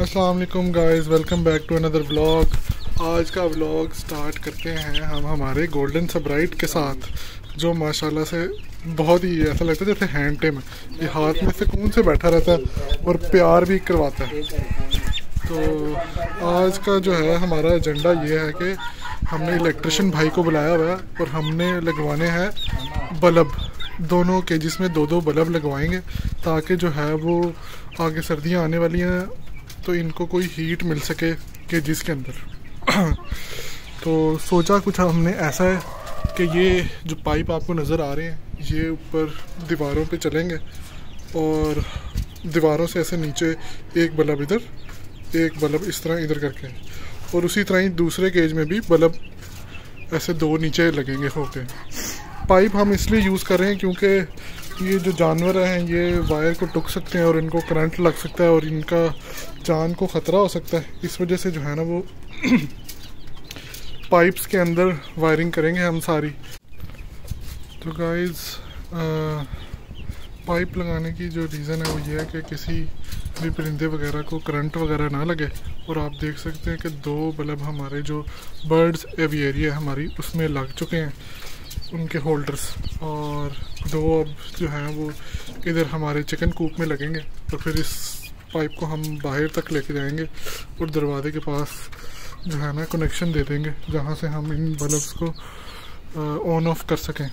वालेकुम guys welcome back to another vlog आज का व्लॉग स्टार्ट करते हैं हम हमारे गोल्डन सबराइट के साथ, जो माशाल्लाह से बहुत ही ऐसा लगता है जैसे हैंड टेम है। ये हाथ में सुकून से बैठा रहता है और प्यार भी करवाता है। तो आज का जो है हमारा एजेंडा ये है कि हमने इलेक्ट्रिशियन भाई को बुलाया हुआ है और हमने लगवाने हैं बल्ब। दोनों के जिसमें दो दो बल्ब लगवाएँगे ताकि जो है वो आगे सर्दियाँ आने वाली हैं तो इनको कोई हीट मिल सके के जिसके अंदर। तो सोचा कुछ हमने ऐसा है कि ये जो पाइप आपको नज़र आ रहे हैं, ये ऊपर दीवारों पे चलेंगे और दीवारों से ऐसे नीचे एक बल्ब इधर, एक बल्ब इस तरह इधर करके। और उसी तरह ही दूसरे केज में भी बल्ब ऐसे दो नीचे लगेंगे होके पाइप हम इसलिए यूज़ कर रहे हैं क्योंकि ये जो जानवर हैं, ये वायर को टुक सकते हैं और इनको करंट लग सकता है और इनका जान को ख़तरा हो सकता है। इस वजह से जो है ना वो पाइप्स के अंदर वायरिंग करेंगे हम सारी। तो गाइस पाइप लगाने की जो रीज़न है वो ये है कि किसी भी परिंदे वगैरह को करंट वगैरह ना लगे और आप देख सकते हैं कि दो बल्ब हमारे जो बर्ड्स एवियरिया हमारी, उसमें लग चुके हैं। उनके होल्डर्स और दो अब जो हैं वो इधर हमारे चिकन कूप में लगेंगे तो फिर इस पाइप को हम बाहर तक लेके जाएँगे और दरवाजे के पास जो है ना कनेक्शन दे देंगे, जहाँ से हम इन बल्ब्स को ऑन ऑफ़ कर सकें।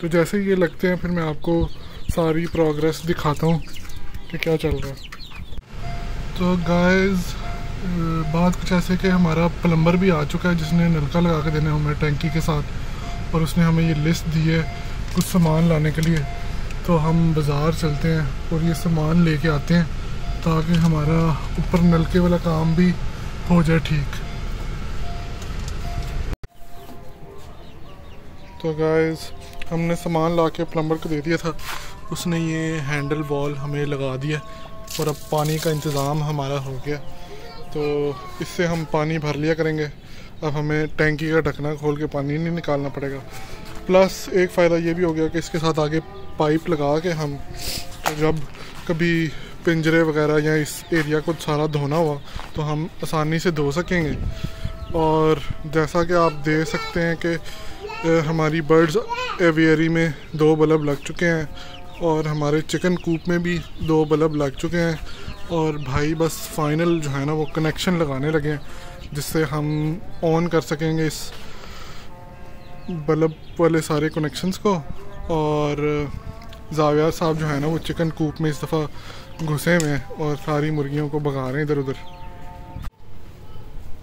तो जैसे ये लगते हैं, फिर मैं आपको सारी प्रोग्रेस दिखाता हूँ कि क्या चल रहा है। तो गाइस बात कुछ ऐसे कि हमारा प्लम्बर भी आ चुका है, जिसने नलका लगा के देना हमें टैंकी के साथ। और उसने हमें ये लिस्ट दी है कुछ सामान लाने के लिए। तो हम बाज़ार चलते हैं और ये सामान लेके आते हैं ताकि हमारा ऊपर नलके वाला काम भी हो जाए ठीक। तो गाइस हमने सामान ला के प्लम्बर को दे दिया था। उसने ये हैंडल बॉल हमें लगा दिया और अब पानी का इंतज़ाम हमारा हो गया। तो इससे हम पानी भर लिया करेंगे। अब हमें टैंकी का ढकना खोल के पानी नहीं निकालना पड़ेगा। प्लस एक फ़ायदा ये भी हो गया कि इसके साथ आगे पाइप लगा के हम जब कभी पिंजरे वगैरह या इस एरिया को सारा धोना हुआ तो हम आसानी से धो सकेंगे। और जैसा कि आप देख सकते हैं कि हमारी बर्ड्स एवियरी में दो बल्ब लग चुके हैं और हमारे चिकन कूप में भी दो बल्ब लग चुके हैं। और भाई बस फाइनल जो है ना वो कनेक्शन लगाने लगे हैं। जिससे हम ऑन कर सकेंगे इस बल्ब वाले सारे कनेक्शंस को। और जाविया साहब जो है ना, वो चिकन कूप में इस दफ़ा घुसे हुए हैं और सारी मुर्गियों को भगा रहे हैं इधर उधर।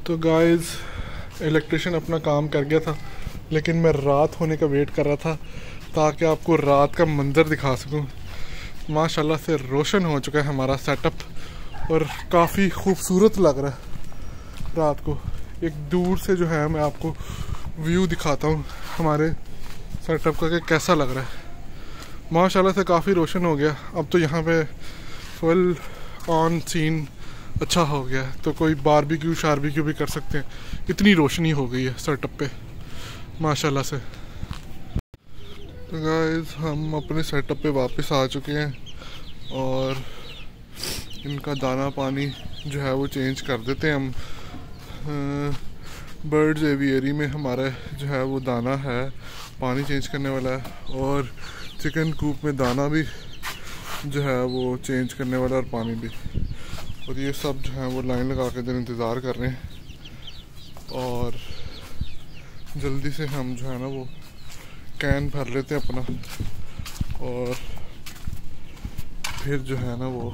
तो गाइस इलेक्ट्रिशियन अपना काम कर गया था, लेकिन मैं रात होने का वेट कर रहा था ताकि आपको रात का मंज़र दिखा सकूँ। माशाल्लाह से रोशन हो चुका है हमारा सेटअप और काफ़ी खूबसूरत लग रहा है। रात को। एक दूर से जो है, मैं आपको व्यू दिखाता हूँ हमारे सेटअप का कैसा लग रहा है। माशाल्लाह से काफ़ी रोशन हो गया। अब तो यहाँ पे फुल ऑन सीन अच्छा हो गया तो कोई बारबेक्यू शारबेक्यू भी कर सकते हैं। इतनी रोशनी हो गई है सेटअप पे। माशाल्लाह से। तो गाइस हम अपने सेटअप पे वापस आ चुके हैं और इनका दाना पानी जो है वो चेंज कर देते हैं हम। बर्ड्स एवियरी में हमारा जो है वो दाना है, पानी चेंज करने वाला है और चिकन कूप में दाना भी जो है वो चेंज करने वाला और पानी भी। और ये सब जो है वो लाइन लगा के दिन इंतज़ार कर रहे हैं और जल्दी से हम जो है ना वो कैन भर लेते हैं अपना और फिर जो है ना वो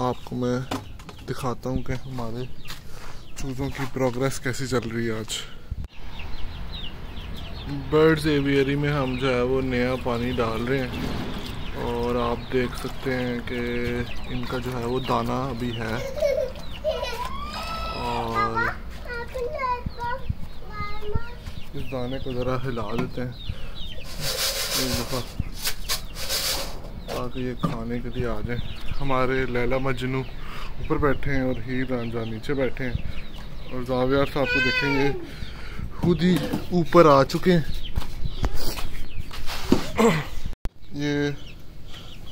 आपको मैं दिखाता हूँ कि हमारे चूज़ों की प्रोग्रेस कैसी चल रही है आज। बर्ड्स एवियरी में हम जो है वो नया पानी डाल रहे हैं और आप देख सकते हैं कि इनका जो है वो दाना अभी है। और इस दाने को ज़रा हिला देते हैं। एक दफ़ा ताकि ये खाने के लिए आ जाए। हमारे लैला मजनू ऊपर बैठे हैं और हीर रांझा नीचे बैठे हैं। और जावियार साहब को देखेंगे, खुद ही ऊपर आ चुके हैं। ये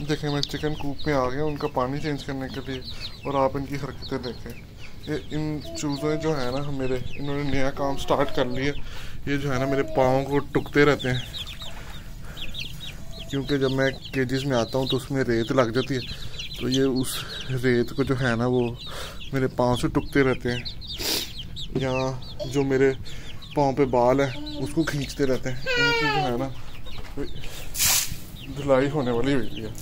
देखें, मैं चिकन कूप में आ गया उनका पानी चेंज करने के लिए, और आप इनकी हरकतें देखें। ये इन चूज़ों जो है ना मेरे, इन्होंने नया काम स्टार्ट कर लिया ये जो है ना मेरे पाँव को टुकते रहते हैं। क्योंकि जब मैं केजिस में आता हूँ तो उसमें रेत लग जाती है। तो ये उस रेत को जो है ना वो मेरे पाँव से टुकते रहते हैं। या जो मेरे पाँव पे बाल है, उसको खींचते रहते हैं। इनकी जो है ना धुलाई होने वाली हुई है।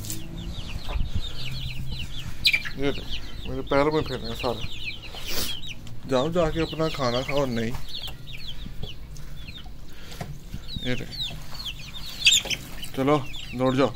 ये मेरे पैर में फिर हैं सारे। जाओ जाके अपना खाना खाओ नहीं। ये चलो, दौड़ जाओ।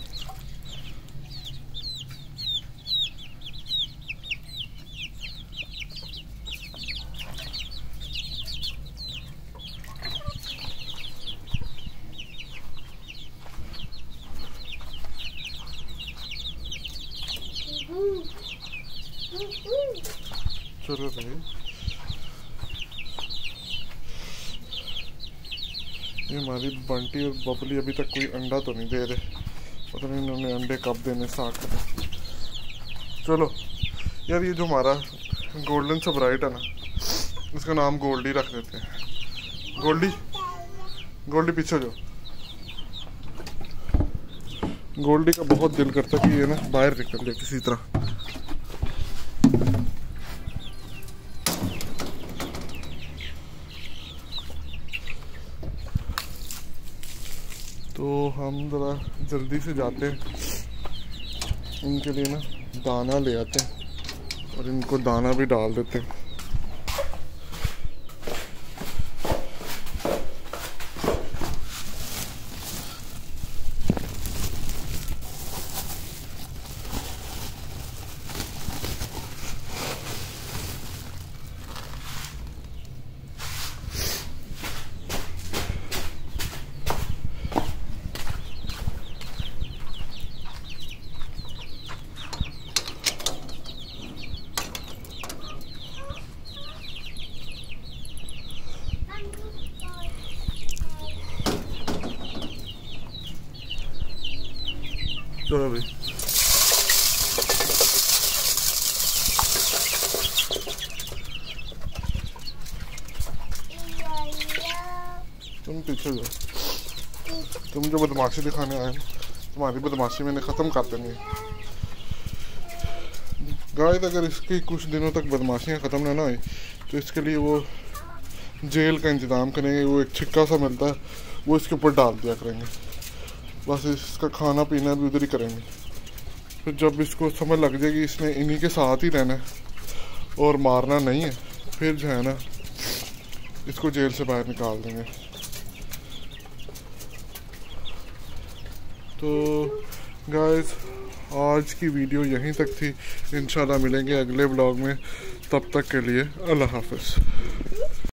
चलो भाई। ये हमारी बंटी और बबली अभी तक कोई अंडा तो नहीं दे रहे। पता नहीं इन्होंने अंडे कब देने स्टार्ट करे चलो, यार ये जो हमारा गोल्डन राइट है ना, इसका नाम गोल्डी रख देते हैं। गोल्डी गोल्डी पीछे जो। गोल्डी का बहुत दिल करता कि ये ना बाहर निकल जाए किसी तरह। तो हम ज़रा जल्दी से जाते हैं। इनके लिए ना दाना ले आते हैं और इनको दाना भी डाल देते हैं। भाई तुम पीछे जाओ। तुम जो बदमाशी दिखाने आए तुम्हारी बदमाशी मैंने ख़त्म कर देनी है। गाय अगर इसकी कुछ दिनों तक बदमाशियाँ ख़त्म ना ना हुई तो इसके लिए वो जेल का इंतज़ाम करेंगे, वो एक छिक्का सा मिलता है, वो इसके ऊपर डाल दिया करेंगे। बस इसका खाना पीना भी उधर ही करेंगे। फिर जब इसको समझ लग जाएगी इसने इन्हीं के साथ ही रहना है और मारना नहीं है, फिर जो है ना, इसको जेल से बाहर निकाल देंगे। तो गाइस आज की वीडियो यहीं तक थी। इंशाल्लाह मिलेंगे अगले ब्लॉग में। तब तक के लिए अल्लाह हाफिज़।